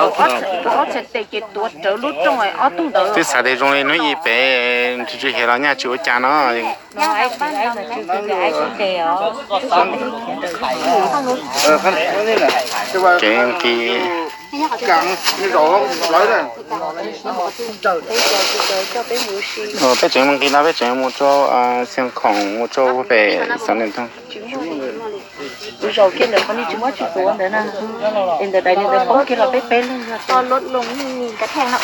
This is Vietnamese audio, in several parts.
ở sẽ để cái tua trở lúc trong ấy ở tung đỡ cái sao để trong này nó y bé chỉ chỉ hiểu là nhà chịu cha nó nó ai thì ai là chú cái ai cũng để ở cái cái cẳng như đó lấy này ờ bé chuyện mình kia là bé chuyện một chỗ à xem khổng một chỗ về sáng lên thông rồi kia là con đi chúng nó chụp tua nữa nè em từ đây đến đây có kia là bé bé lên to lốt lùng nhìn cái thang nó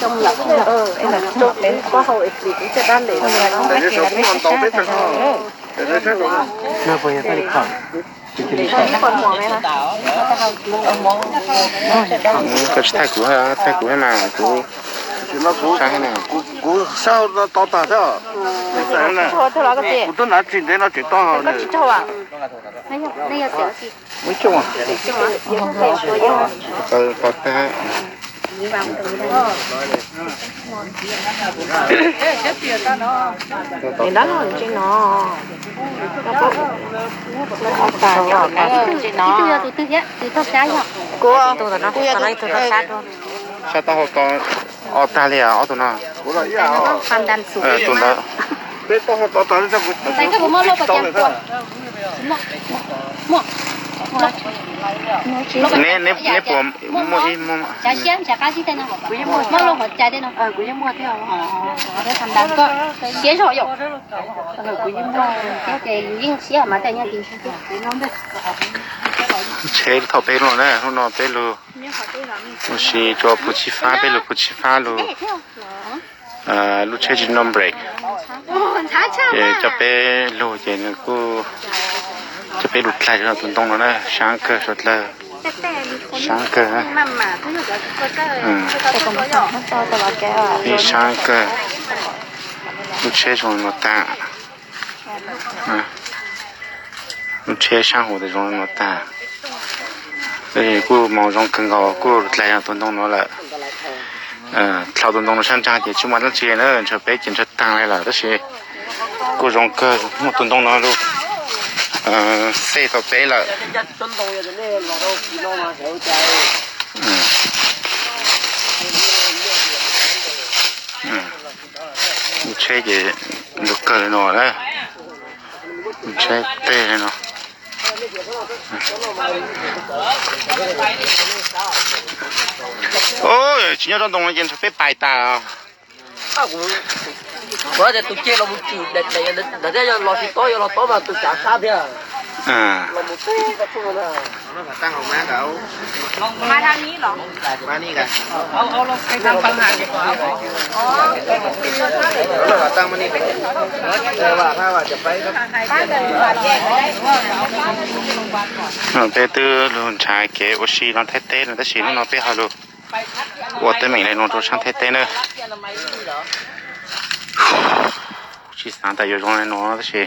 trong lọc ờ em là trong đến có hội thì cũng sẽ ban để không biết cho là sẽ sao để nó rồi bây giờ phải này hả cái cũ hay thay cũ hay nào sao hay nào cú sao nó to to thế à cái này thôi thôi là cái gì cú tôi nói chuyện đấy nó chuyện to hơn có này chỉ cho à那要那要小气， nói chung à 就啊，也不可以说要。 có có ta thì đó là trên nó nó có nó có tài nhỏ nó trên nó từ từ từ nhé từ tao trái nhở cô tôi là nó tôi là tôi là sát luôn sao tao có ở ta Liền ở tụi nó à phan đan sủi ờ tụi nó cái to to to nó Tại cái bố mơ lô bạc chém tuần Mua nè nè nè bộ mua. Ít mua Chả xiêm chả cá gì tên nào Mơ lô họ trái tên nào. Ờ quý mua theo. Để thằng đàn có Xế rồi Rồi quý mua. Cái cái riêng xế mà tại nhà tiền chế thọ bê luôn nè hôm nọ bé luôn một xí cho phụ chi phá bê luôn phụ chi phá luôn à lúc chế chỉ non break. để cho bé luôn để nó cứ cho bé lụt lại cho tụi tông nó nè sáng cơ rồi là sáng cơ 所以过毛绒更高，过太阳东东了。嗯，跳东东的山长也起码能接呢，这北京这当来了，这些过绒个我东东那路，嗯，谁都背了。嗯。嗯，你吹的六个人了，你吹对了。Rồi, bây giờ 白搭啊 chia nó một 那那那那 Đây là nó sẽ cho nó à. mà Thứ cái nó là à nó nó là tăng thảo tụi nó sang trang thì ba. nó chỉ nữa cho bé tăng lại là đó là nó luôn là ừ ừ một nó là này để mà thế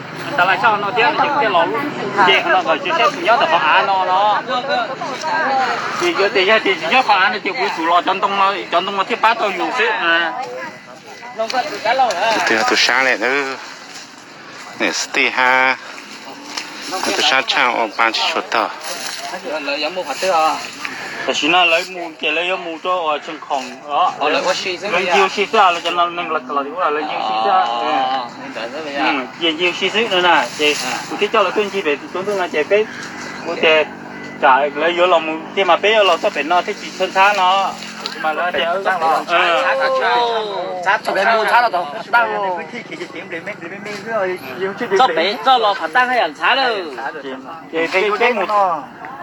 hà luôn ô tê mình lại nó cho sang thế tê nữa chỉ sáng tại dùng này nó thế xí một tao lại cha lại tại sao nóจะเป็นยัง ไล่จนแต่nó lại để nó giờ bù chi pha nữa tôi kể cái so bù chi pha luôn à nhưng bé gì lên nè mình call the driver bữa nay trong mắt tan trò trong mắt tan trò họ mình cái chửi nó ờ tại lại sao nó tiếc những cái lỗ dễ nó gọi chỉ xét nhớ được họ ăn nó nó thì cái thì thì chỉ nhớ họ ăn thì cũng chủ lo chân tông nó chân tông nó thiết bát tôi dùng xí à từ từ sáng này nữa nè stay ha từ sáng chào ở ban chỉ chuột tờ là giống một hạt tiêu à thì chỉ nó lấy mù cái lấy mù cho ở trên phòng đó họ lại có xì thế lấy nhiều xí ra là cho nó nên là là thì cũng là lấy nhiều xí ra à đợi thế bây ừ giờ nhiều nhiều xí xí nữa nè thì cái cho là tuyên chi về chúng tôi là chạy cái một cái trả lấy vô lòng khi mà bé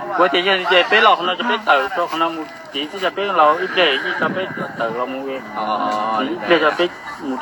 lòng sắp phải nó thích chỉ thân xa nó mà nó chạy ở ờ sát tụi em mua sát là tao đang cho bé cho lo phải tăng hay ăn sát rồi về cái cái một của chị về về bé lò nó cho bé tự cho nó một chỉ cho bé lò ít để chỉ cho bé tự lò mua về ờ để cho bé một